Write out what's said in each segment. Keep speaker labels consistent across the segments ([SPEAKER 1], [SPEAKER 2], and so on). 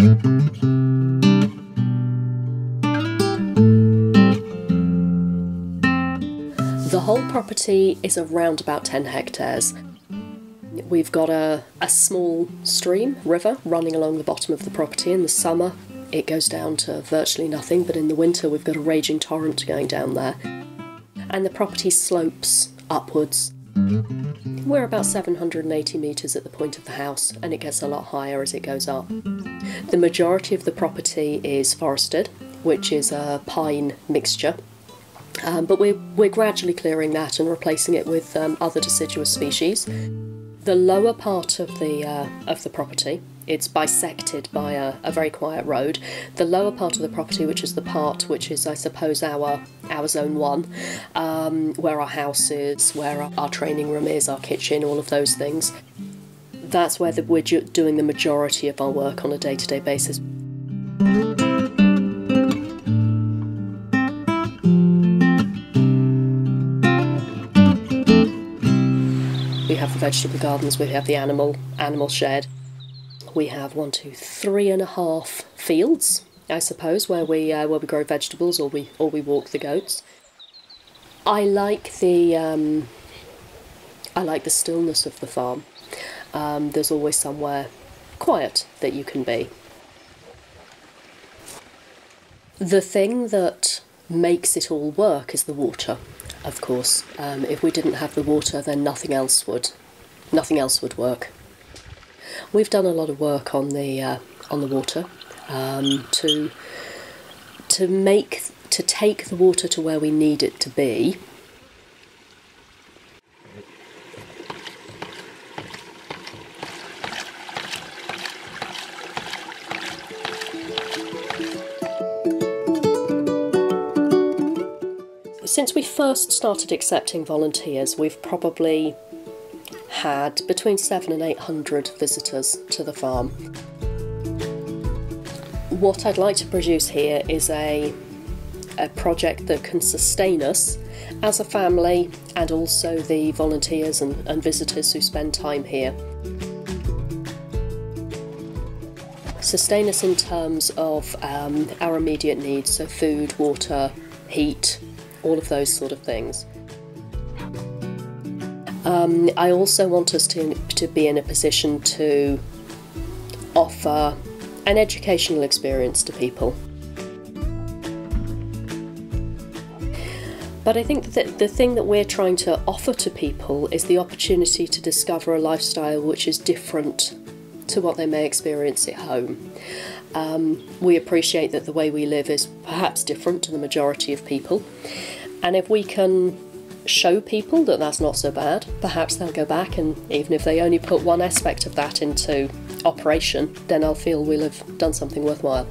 [SPEAKER 1] The whole property is around about 10 hectares. We've got a, a small stream, river, running along the bottom of the property. In the summer, it goes down to virtually nothing, but in the winter, we've got a raging torrent going down there. And the property slopes upwards. We're about 780 metres at the point of the house, and it gets a lot higher as it goes up. The majority of the property is forested, which is a pine mixture. Um, but we're, we're gradually clearing that and replacing it with um, other deciduous species. The lower part of the uh, of the property, it's bisected by a, a, very quiet road. The lower part of the property, which is the part which is, I suppose, our our zone one, um, where our house is, where our, our, training room is, our kitchen, all of those things. That's where the, we're doing the majority of our work on a day-to-day basis. We have the vegetable gardens, we have the animal animal shed. We have one, two, three and a half fields, I suppose, where we uh, where we grow vegetables or we or we walk the goats. I like the um, I like the stillness of the farm. Um, there's always somewhere quiet that you can be. The thing that makes it all work is the water of course. Um, if we didn't have the water, then nothing else would, nothing else would work. We've done a lot of work on the uh, on the water um, to to make to take the water to where we need it to be. Since we first started accepting volunteers, we've probably had between seven and eight hundred visitors to the farm. What I'd like to produce here is a, a project that can sustain us as a family and also the volunteers and, and visitors who spend time here. Sustain us in terms of um, our immediate needs, so food, water, heat, all of those sort of things. Um, I also want us to, to be in a position to offer an educational experience to people. But I think that the thing that we're trying to offer to people is the opportunity to discover a lifestyle which is different to what they may experience at home. Um, we appreciate that the way we live is perhaps different to the majority of people, and if we can show people that that's not so bad, perhaps they'll go back and even if they only put one aspect of that into operation, then I'll feel we'll have done something worthwhile.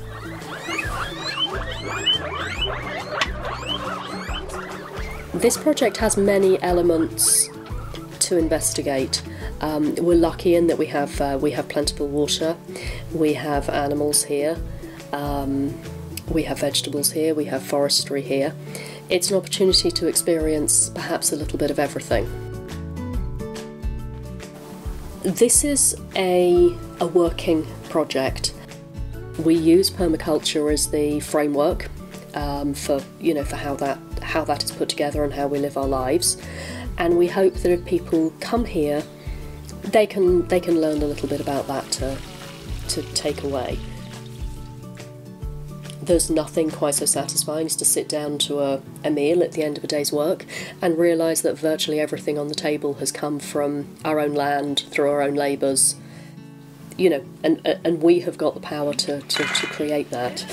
[SPEAKER 1] This project has many elements to investigate. Um, we're lucky in that we have uh, we have plentiful water, we have animals here, um, we have vegetables here, we have forestry here. It's an opportunity to experience perhaps a little bit of everything. This is a, a working project. We use permaculture as the framework um, for you know for how that how that is put together and how we live our lives, and we hope that if people come here they can they can learn a little bit about that to to take away. There's nothing quite so satisfying as to sit down to a, a meal at the end of a day's work and realise that virtually everything on the table has come from our own land, through our own labours, you know, and and we have got the power to, to, to create that.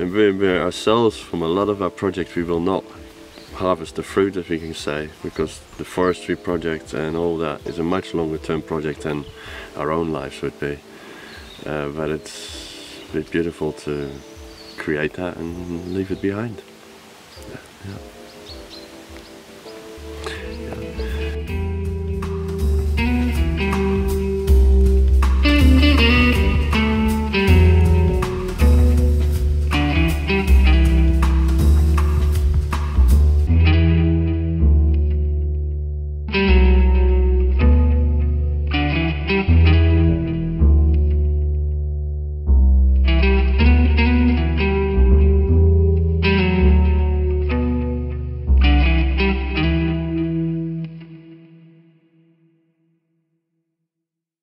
[SPEAKER 2] And we, we ourselves, from a lot of our projects, we will not harvest the fruit, as we can say, because the forestry project and all that is a much longer term project than our own lives would be. Uh, but it's, it's beautiful to create that and leave it behind. Yeah.